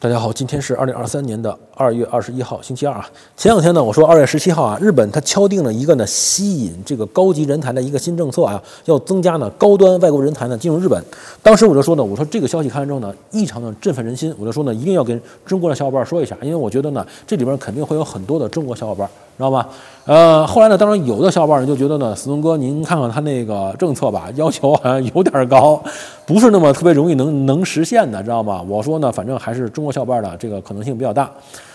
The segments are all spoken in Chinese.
大家好，今天是二零二三年的二月二十一号，星期二啊。前两天呢，我说二月十七号啊，日本它敲定了一个呢吸引这个高级人才的一个新政策啊，要增加呢高端外国人才呢进入日本。当时我就说呢，我说这个消息看完之后呢，异常的振奋人心。我就说呢，一定要跟中国的小伙伴说一下，因为我觉得呢，这里边肯定会有很多的中国小伙伴，知道吧？呃，后来呢，当然有的小伙伴呢就觉得呢，思东哥您看看他那个政策吧，要求好像有点高，不是那么特别容易能能实现的，知道吗？我说呢，反正还是中国小伙伴的这个可能性比较大。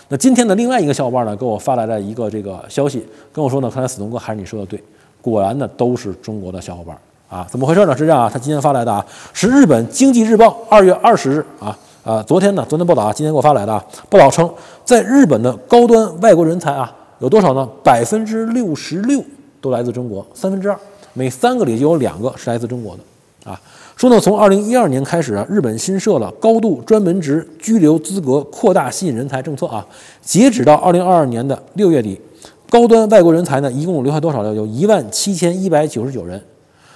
那今天的另外一个小伙伴呢，给我发来了一个这个消息，跟我说呢，看来死东哥还是你说的对，果然呢都是中国的小伙伴啊，怎么回事呢？是这样啊，他今天发来的啊，是日本经济日报二月二十日啊啊，昨天呢，昨天报道啊，今天给我发来的啊，报道称，在日本的高端外国人才啊。有多少呢？百分之六十六都来自中国，三分之二，每三个里就有两个是来自中国的啊。说呢，从二零一二年开始啊，日本新设了高度专门职居留资格扩大吸引人才政策啊。截止到二零二二年的六月底，高端外国人才呢，一共留下多少呢？有一万七千一百九十九人，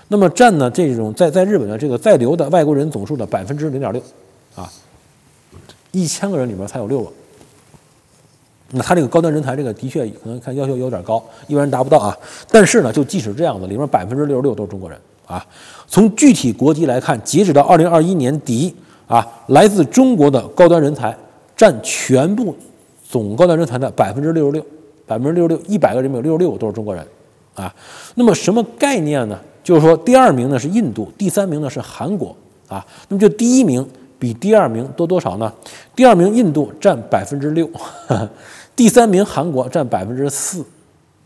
那么占呢这种在在日本的这个在留的外国人总数的百分之零点六啊，一千个人里面才有六个。那他这个高端人才，这个的确可能看要求有点高，一般人达不到啊。但是呢，就即使这样子，里面百分之六十六都是中国人啊。从具体国籍来看，截止到二零二一年底啊，来自中国的高端人才占全部总高端人才的百分之六十六，百分之六十六，一百个人里有六十六都是中国人啊。那么什么概念呢？就是说，第二名呢是印度，第三名呢是韩国啊。那么就第一名比第二名多多少呢？第二名印度占百分之六。第三名韩国占百分之四，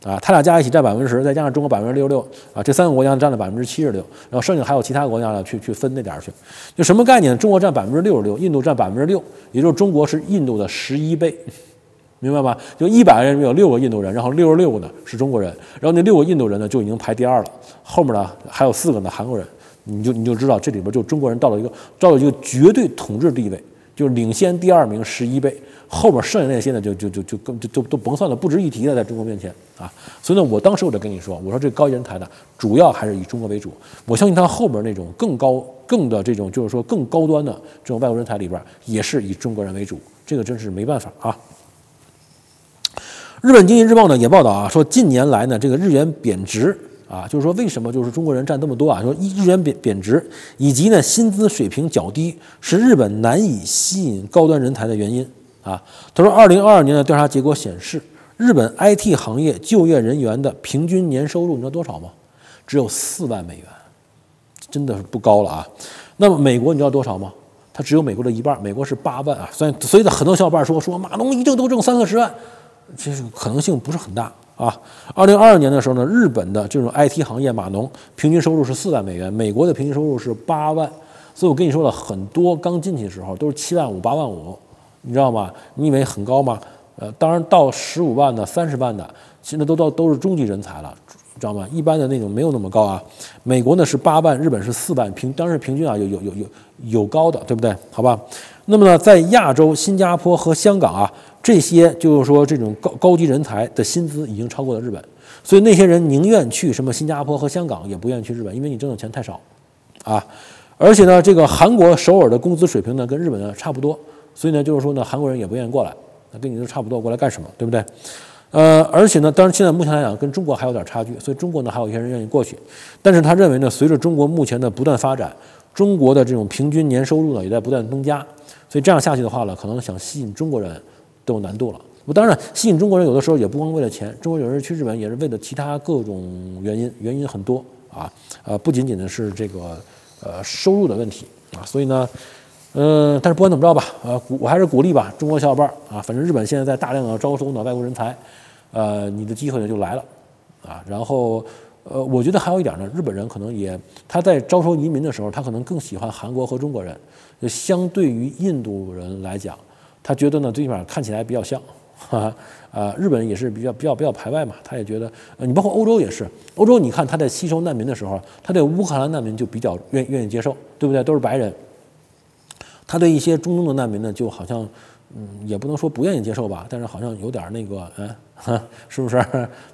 啊，他俩加一起占百分之十，再加上中国百分之六十六，啊，这三个国家占了百分之七十六，然后剩下还有其他国家呢，去去分那点儿去，就什么概念？中国占百分之六十六，印度占百分之六，也就是中国是印度的十一倍，明白吧？就一百个人里面有六个印度人，然后六十六个呢是中国人，然后那六个印度人呢就已经排第二了，后面呢还有四个呢韩国人，你就你就知道这里边就中国人到了一个到了一个绝对统治地位，就领先第二名十一倍。后边剩下那些呢，就就就就更就就都甭算了，不值一提的，在中国面前啊。所以呢，我当时我就跟你说，我说这高级人才呢，主要还是以中国为主。我相信他后边那种更高、更的这种，就是说更高端的这种外国人才里边，也是以中国人为主。这个真是没办法啊。日本经济日报呢也报道啊，说近年来呢，这个日元贬值啊，就是说为什么就是中国人占这么多啊？说一日元贬贬值，以及呢薪资水平较低，是日本难以吸引高端人才的原因。啊，他说，二零二二年的调查结果显示，日本 IT 行业就业人员的平均年收入，你知道多少吗？只有四万美元，真的是不高了啊。那么美国你知道多少吗？它只有美国的一半，美国是八万啊。所以，所以很多小伙伴说说马龙一挣都挣三四十万，这是可能性不是很大啊。二零二二年的时候呢，日本的这种 IT 行业码农平均收入是四万美元，美国的平均收入是八万。所以我跟你说了很多，刚进去的时候都是七万五、八万五。你知道吗？你以为很高吗？呃，当然到十五万的、三十万的，现在都到都是中级人才了，知道吗？一般的那种没有那么高啊。美国呢是八万，日本是四万，平当时平均啊有有有有有高的，对不对？好吧。那么呢，在亚洲，新加坡和香港啊，这些就是说这种高高级人才的薪资已经超过了日本，所以那些人宁愿去什么新加坡和香港，也不愿意去日本，因为你挣的钱太少啊。而且呢，这个韩国首尔的工资水平呢跟日本呢差不多。所以呢，就是说呢，韩国人也不愿意过来，那跟你都差不多，过来干什么，对不对？呃，而且呢，当然现在目前来讲，跟中国还有点差距，所以中国呢还有一些人愿意过去。但是他认为呢，随着中国目前的不断发展，中国的这种平均年收入呢也在不断增加，所以这样下去的话呢，可能想吸引中国人都有难度了。我当然吸引中国人有的时候也不光为了钱，中国有人去日本也是为了其他各种原因，原因很多啊，呃，不仅仅的是这个呃收入的问题啊，所以呢。嗯，但是不管怎么着吧，呃，我还是鼓励吧，中国小伙伴儿啊，反正日本现在在大量的招收呢外国人才，呃，你的机会呢就来了，啊，然后呃，我觉得还有一点呢，日本人可能也他在招收移民的时候，他可能更喜欢韩国和中国人，就相对于印度人来讲，他觉得呢最起码看起来比较像，哈哈，啊，日本也是比较比较比较排外嘛，他也觉得，呃，你包括欧洲也是，欧洲你看他在吸收难民的时候，他对乌克兰难民就比较愿愿意接受，对不对？都是白人。他对一些中东的难民呢，就好像，嗯，也不能说不愿意接受吧，但是好像有点那个，嗯，是不是？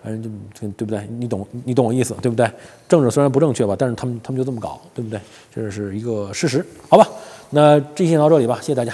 反正就对不对？你懂，你懂我意思，对不对？政治虽然不正确吧，但是他们他们就这么搞，对不对？这是一个事实，好吧？那这期到这里吧，谢谢大家。